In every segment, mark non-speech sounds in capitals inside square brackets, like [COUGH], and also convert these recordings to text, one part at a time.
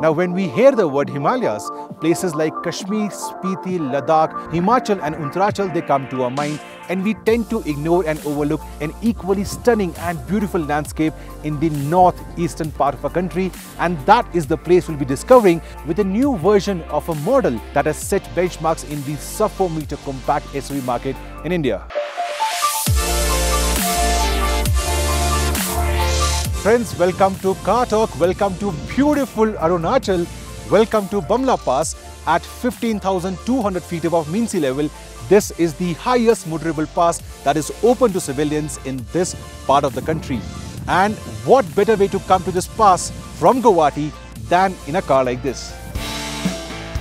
Now, when we hear the word Himalayas, places like Kashmir, Spiti, Ladakh, Himachal and Uttarakhand, they come to our mind and we tend to ignore and overlook an equally stunning and beautiful landscape in the northeastern part of our country and that is the place we'll be discovering with a new version of a model that has set benchmarks in the sub 4 meter compact SUV market in India. Friends, welcome to CarToq, welcome to beautiful Arunachal, welcome to Bum La Pass at 15,200 feet above mean sea level. This is the highest motorable pass that is open to civilians in this part of the country. And what better way to come to this pass from Guwahati than in a car like this?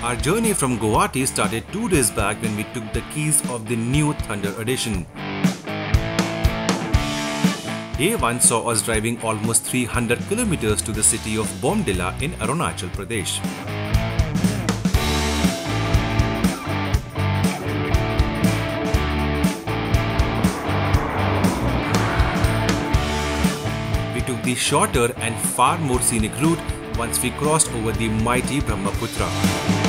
Our journey from Guwahati started two days back when we took the keys of the new Thunder edition. Day 1 saw us driving almost 300 kilometers to the city of Bomdila in Arunachal Pradesh. We took the shorter and far more scenic route once we crossed over the mighty Brahmaputra.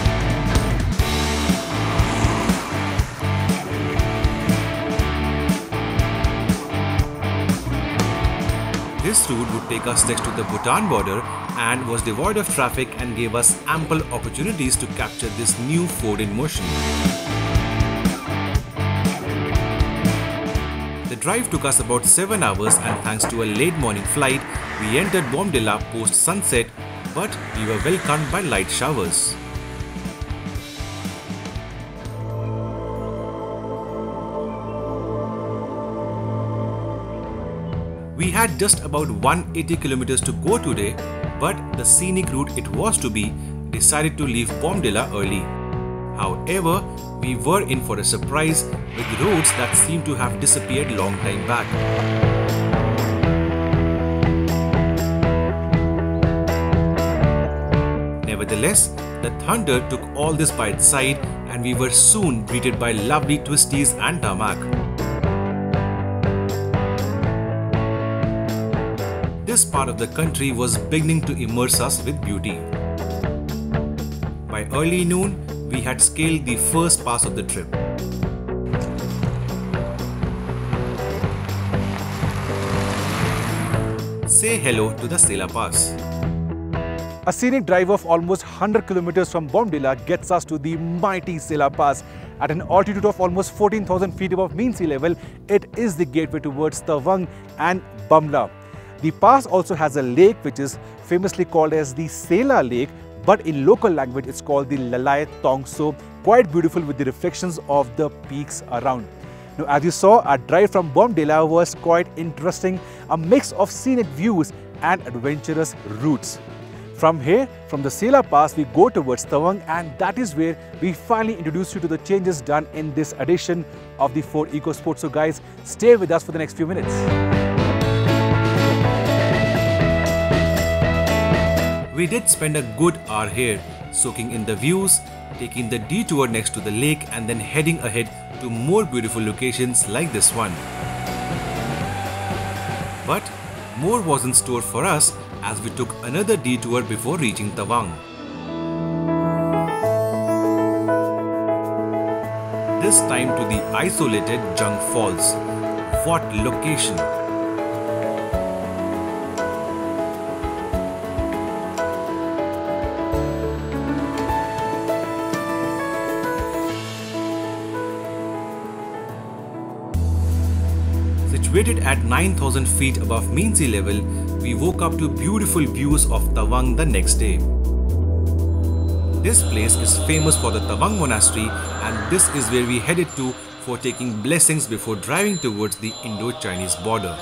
This route would take us next to the Bhutan border and was devoid of traffic and gave us ample opportunities to capture this new Ford in motion. The drive took us about 7 hours and thanks to a late morning flight, we entered Bomdila post sunset but we were welcomed by light showers. We had just about 180 kilometers to go today, but the scenic route it was to be decided to leave Bomdila early. However, we were in for a surprise with roads that seemed to have disappeared long time back. Nevertheless, the thunder took all this by its side and we were soon greeted by lovely twisties and tarmac. This part of the country was beginning to immerse us with beauty. By early noon, we had scaled the first pass of the trip. Say hello to the Sela Pass. A scenic drive of almost 100 kilometers from Bomdila gets us to the mighty Sela Pass. At an altitude of almost 14,000 feet above mean sea level, it is the gateway towards Tawang and Bum La. The pass also has a lake which is famously called as the Sela Lake but in local language it's called the Lalai Tongso, quite beautiful with the reflections of the peaks around. Now as you saw, our drive from Bomdila was quite interesting, a mix of scenic views and adventurous routes. From here, from the Sela Pass, we go towards Tawang and that is where we finally introduce you to the changes done in this edition of the Ford EcoSport. So guys, stay with us for the next few minutes. We did spend a good hour here, soaking in the views, taking the detour next to the lake and then heading ahead to more beautiful locations like this one. But more was in store for us as we took another detour before reaching Tawang. This time to the isolated Jung Falls. What location! Situated at 9000 feet above mean sea level, we woke up to beautiful views of Tawang the next day. This place is famous for the Tawang Monastery and this is where we headed to for taking blessings before driving towards the Indo-Chinese border.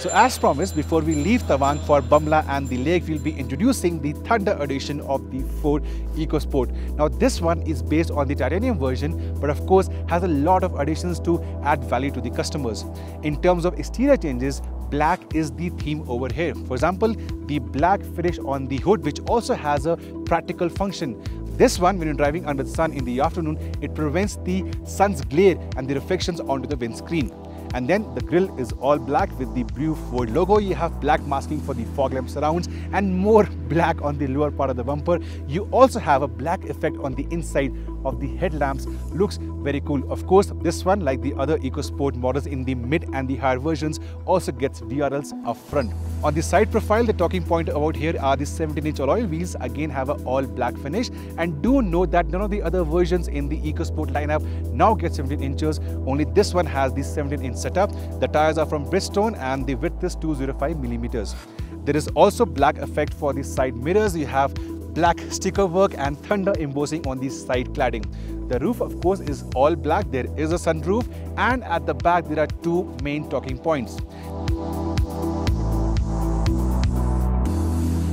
So as promised, before we leave Tawang for Bum La and the lake, we'll be introducing the Thunder edition of the Ford EcoSport. Now this one is based on the titanium version, but of course has a lot of additions to add value to the customers. In terms of exterior changes, black is the theme over here. For example, the black finish on the hood, which also has a practical function. This one, when you're driving under the sun in the afternoon, it prevents the sun's glare and the reflections onto the windscreen. And then the grille is all black with the blue Ford logo. You have black masking for the fog lamp surrounds and more [LAUGHS] black on the lower part of the bumper. You also have a black effect on the inside of the headlamps looks very cool. Of course, this one, like the other EcoSport models in the mid and the higher versions, also gets DRLs up front. On the side profile, the talking point about here are the 17-inch alloy wheels, again have an all black finish. And do note that none of the other versions in the EcoSport lineup now get 17 inches. Only this one has the 17-inch setup. The tires are from Bridgestone and the width is 205 millimeters. There is also black effect for the side mirrors. You have black sticker work and thunder embossing on the side cladding. The roof of course is all black, there is a sunroof and at the back there are two main talking points.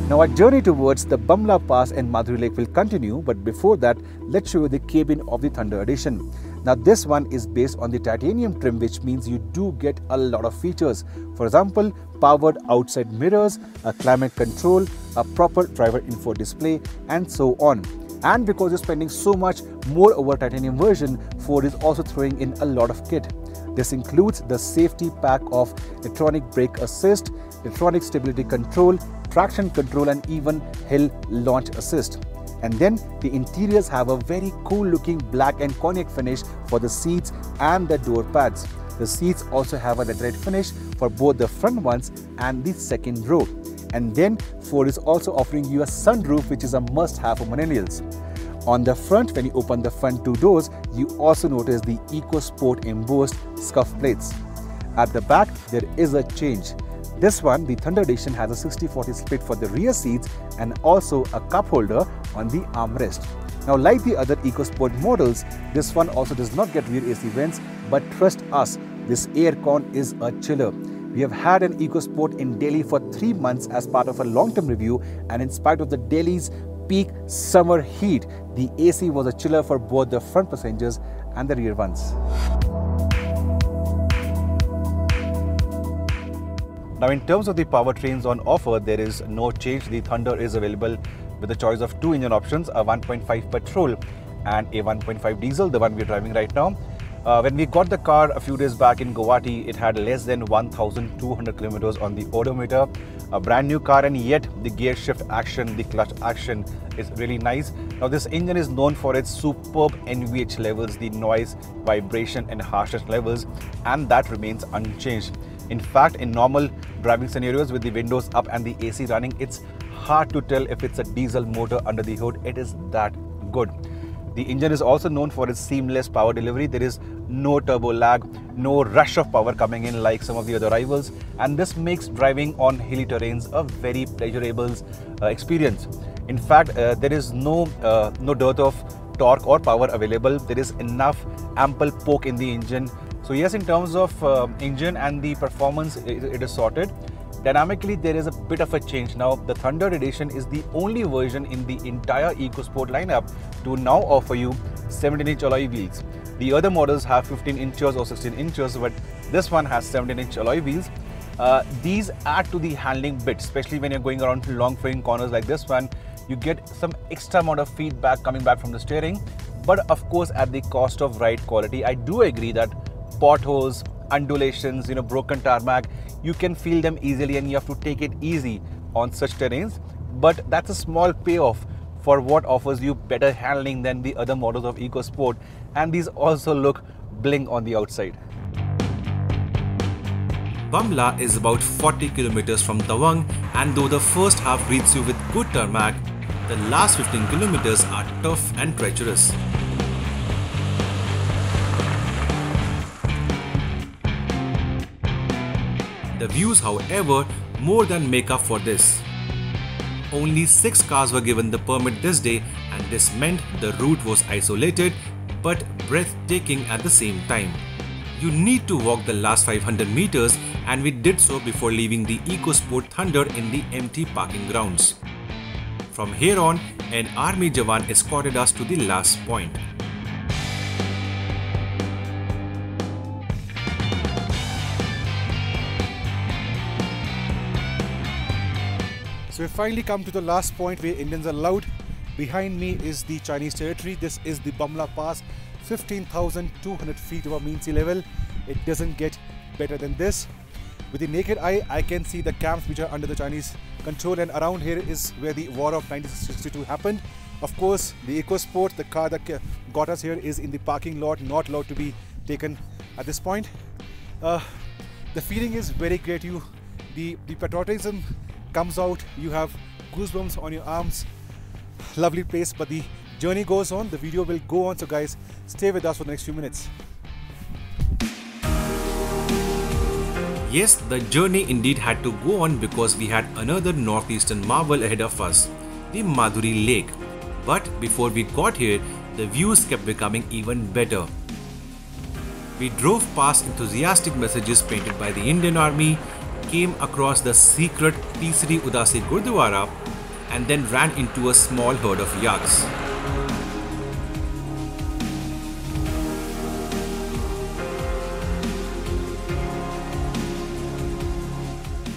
Now our journey towards the Bum La Pass and Madhuri Lake will continue but before that let's show you the cabin of the Thunder Edition. Now this one is based on the titanium trim which means you do get a lot of features. For example, powered outside mirrors, a climate control, a proper driver info display and so on. And because you're spending so much more over titanium version, Ford is also throwing in a lot of kit. This includes the safety pack of electronic brake assist, electronic stability control, traction control and even hill launch assist. And then the interiors have a very cool looking black and cognac finish for the seats and the door pads. The seats also have a red finish for both the front ones and the second row. And then Ford is also offering you a sunroof which is a must have for millennials. On the front, when you open the front two doors, you also notice the EcoSport embossed scuff plates. At the back, there is a change. This one, the Thunder Edition, has a 60-40 split for the rear seats and also a cup holder on the armrest. Now, like the other EcoSport models, this one also does not get rear AC vents, but trust us, this aircon is a chiller. We have had an EcoSport in Delhi for three months as part of a long-term review and in spite of the Delhi's peak summer heat, the AC was a chiller for both the front passengers and the rear ones. Now in terms of the powertrains on offer, there is no change. The Thunder is available with a choice of two engine options, a 1.5 petrol and a 1.5 diesel, the one we're driving right now. Uh, when we got the car a few days back in Guwahati, it had less than 1,200 kilometers on the odometer. A brand new car and yet the gear shift action, the clutch action is really nice. Now this engine is known for its superb NVH levels, the noise, vibration and harshness levels and that remains unchanged. In fact, in normal driving scenarios with the windows up and the AC running, it's hard to tell if it's a diesel motor under the hood. It is that good. The engine is also known for its seamless power delivery. There is no turbo lag, no rush of power coming in like some of the other rivals. And this makes driving on hilly terrains a very pleasurable uh, experience. In fact, uh, there is no, uh, no dearth of torque or power available. There is enough ample poke in the engine. So yes, in terms of uh, engine and the performance, it, it is sorted. Dynamically, there is a bit of a change. Now, the Thunder Edition is the only version in the entire EcoSport lineup to now offer you 17-inch alloy wheels. The other models have 15 inches or 16 inches, but this one has 17-inch alloy wheels. Uh, these add to the handling bit, especially when you're going around long frame corners like this one. You get some extra amount of feedback coming back from the steering, but of course at the cost of ride quality. I do agree that potholes, undulations, you know, broken tarmac, you can feel them easily and you have to take it easy on such terrains. But that's a small payoff for what offers you better handling than the other models of EcoSport. And these also look bling on the outside. Bum La is about 40 kilometers from Tawang and though the first half greets you with good tarmac, the last 15 kilometers are tough and treacherous. The views, however, more than make up for this. Only 6 cars were given the permit this day and this meant the route was isolated but breathtaking at the same time. You need to walk the last 500 meters and we did so before leaving the EcoSport Thunder in the empty parking grounds. From here on, an army Jawan escorted us to the last point. So we finally come to the last point where Indians are loud. Behind me is the Chinese territory. This is the Bum La Pass, 15,200 feet above mean sea level. It doesn't get better than this. With the naked eye, I can see the camps which are under the Chinese control and around here is where the war of 1962 happened. Of course, the EcoSport, the car that got us here is in the parking lot, not allowed to be taken at this point. Uh, the feeling is very great. You, the, the patriotism comes out, you have goosebumps on your arms. Lovely place, but the journey goes on. The video will go on. So guys, stay with us for the next few minutes. Yes, the journey indeed had to go on because we had another northeastern marvel ahead of us, the Madhuri Lake. But before we got here, the views kept becoming even better. We drove past enthusiastic messages painted by the Indian Army, came across the secret Tisri Udasi Gurdwara, and then ran into a small herd of yaks.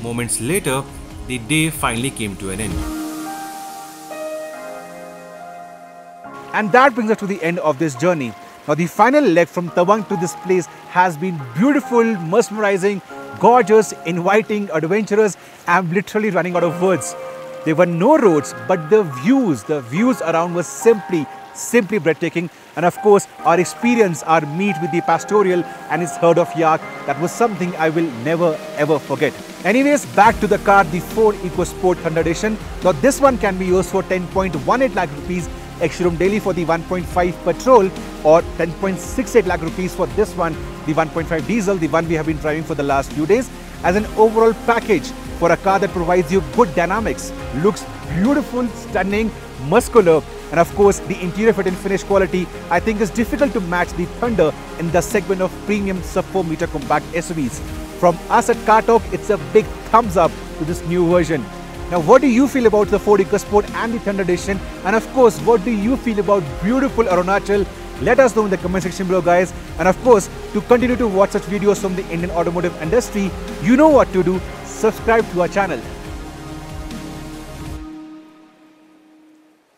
Moments later, the day finally came to an end. And that brings us to the end of this journey. Now, the final leg from Tawang to this place has been beautiful, mesmerizing, gorgeous, inviting, adventurous. I'm literally running out of words. There were no roads, but the views, the views around were simply, simply breathtaking. And of course, our experience, our meet with the pastoral and his herd of yak, that was something I will never ever forget. Anyways, back to the car, the Ford EcoSport Thunder Edition. Now this one can be used for 10.18 lakh rupees ex-showroom Delhi for the 1.5 petrol or 10.68 lakh rupees for this one, the 1.5 diesel, the one we have been driving for the last few days as an overall package for a car that provides you good dynamics, looks beautiful, stunning, muscular, and of course, the interior fit and finish quality I think is difficult to match the Thunder in the segment of premium sub 4 meter compact SUVs. From us at CarToq, it's a big thumbs up to this new version. Now, what do you feel about the Ford EcoSport and the Thunder Edition? And of course, what do you feel about beautiful Arunachal? Let us know in the comment section below, guys. And of course, to continue to watch such videos from the Indian automotive industry, you know what to do. Subscribe to our channel.